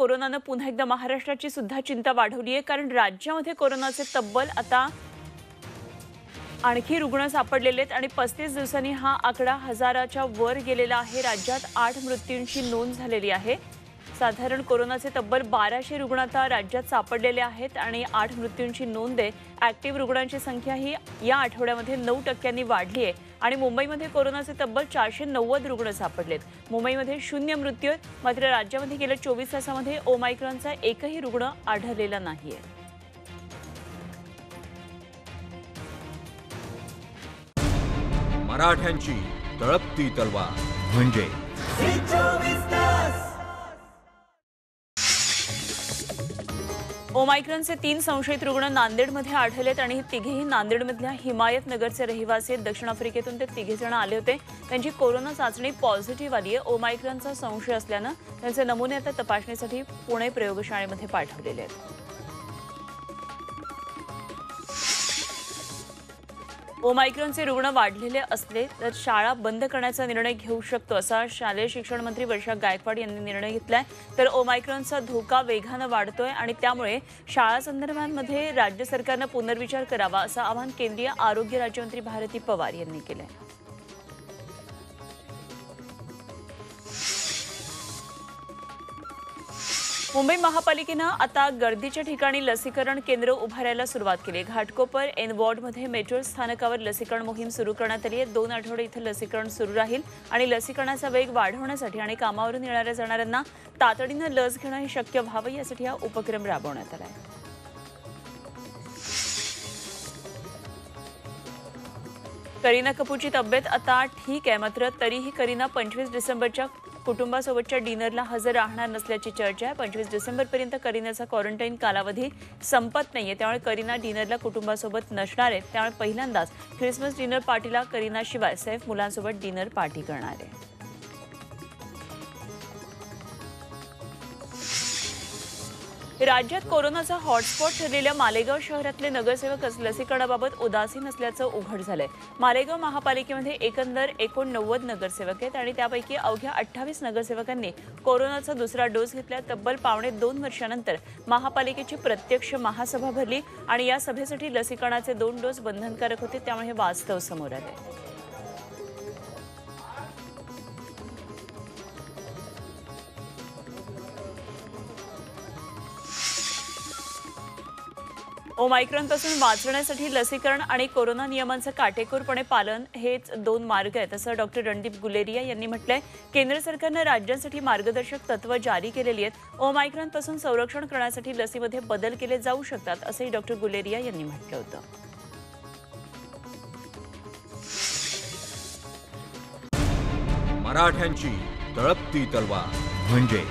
कोरोनानं पुन्हा एकदा महाराष्ट्राची सुद्धा चिंता वाढवली आहे. कारण राज्यामध्ये कोरोनाचे तब्बल आता आणखी रुग्ण सापडलेले आहेत आणि पस्तीस दिवसांनी हा आकडा हजाराच्या वर गेलेला आहे. राज्यात आठ मृत्यूंची नोंद झालेली आहे. साधारण कोरोनाचे तब्बल बाराशे रुग्ण आता राज्यात सापडलेले आहेत आणि आठ मृत्यूंची नोंद आहे. ॲक्टिव्ह रुग्णांची संख्या ही या आठवड्यामध्ये नऊ टक्क्यांनी वाढली आहे. आणि मुंबईमध्ये कोरोनाचे तब्बल चारशे नव्वद रुग्ण सापडलेत. मुंबईमध्ये शून्य मृत्यू आहेत. मात्र राज्यामध्ये गेल्या चोवीस तासामध्ये ओमायक्रॉनचा एकही रुग्ण आढळलेला नाहीये. मराठ्यांची तळपती तलवार म्हणजे ओमायक्रॉनचे तीन संशयित रुग्ण नांदेडमध्ये आढळलेत आणि हे तिघेही नांदेडमधल्या हिमायत नगरचे रहिवासी आहेत. दक्षिण आफ्रिकेतून ते तिघे जण आले होते. त्यांची कोरोना चाचणी पॉझिटिव्ह आली आहे ओमायक्रॉनचा संशय असल्यानं त्यांचे नमुने आता तपासणीसाठी पुणे प्रयोगशाळेमध्ये पाठवलेले आहेत. ओमायक्रॉनचे रुग्ण वाढलेले असले तर शाळा बंद करण्याचा निर्णय घेऊ शकतो असा शालेय शिक्षण मंत्री वर्षा गायकवाड यांनी निर्णय घेतलाय. तर ओमायक्रॉनचा धोका वेगानं वाढतोय आणि त्यामुळे शाळा संदर्भांमध्ये राज्य सरकारनं पुनर्विचार करावा असं आवाहन केंद्रीय आरोग्य राज्यमंत्री भारती पवार यांनी केलंय. मुंबई महापालिकेनं आता गर्दीच्या ठिकाणी लसीकरण केंद्र उभारायला सुरुवात केली. घाटकोपर एन वॉर्डमध्ये मेट्रो स्थानकावर लसीकरण मोहीम सुरू करण्यात आली आहे. दोन आठवडे इथं लसीकरण सुरू राहील आणि लसीकरणाचा वेग वाढवण्यासाठी आणि कामावरून येणाऱ्या जाणाऱ्यांना तातडीनं लस घेणं हे शक्य व्हावं यासाठी हा उपक्रम राबवण्यात आला आहे. करीना कपूरची तब्येत आता ठीक आहे. मात्र तरीही करीना पंचवीस डिसेंबरच्या कुटुंबासोबतच्या डिनरला हजर राहणार नसल्याची चर्चा आहे. पंचवीस डिसेंबरपर्यंत करीनाचा क्वारंटाईन कालावधी संपत नाहीये. त्यामुळे करीना डिनरला कुटुंबासोबत नसणार आहे. त्यामुळे पहिल्यांदाच ख्रिसमस डिनर पार्टीला करीनाशिवाय सैफ मुलांसोबत डिनर पार्टी करणार आहे. राज्यात कोरोनाचा हॉटस्पॉट ठरलेल्या मालेगाव शहरातले नगरसेवकच लसीकरणाबाबत उदासीन असल्याचं उघड झालंय. मालेगाव महापालिकेमध्ये एकंदर एकोणनव्वद नगरसेवक आहेत आणि त्यापैकी अवघ्या अठ्ठावीस नगरसेवकांनी कोरोनाचा दुसरा डोस घेतला. तब्बल पावणे दोन वर्षानंतर महापालिकेची प्रत्यक्ष महासभा भरली आणि या सभेसाठी लसीकरणाचे दोन डोस बंधनकारक होते त्यामुळे हे वास्तव समोर आले ओमायक्रॉनपासून वाचण्यासाठी लसीकरण आणि कोरोना नियमांचं काटेकोरपणे पालन हेच दोन मार्ग आहेत असं डॉक्टर रणदीप गुलेरिया यांनी म्हटलंय. केंद्र सरकारनं राज्यांसाठी मार्गदर्शक तत्व जारी केलेली आहेत. ओमायक्रॉनपासून संरक्षण करण्यासाठी लसीमध्ये बदल केले जाऊ शकतात असंही डॉक्टर गुलेरिया यांनी म्हटलं होतं. मराठ्यांची तळपती तलवार म्हणजे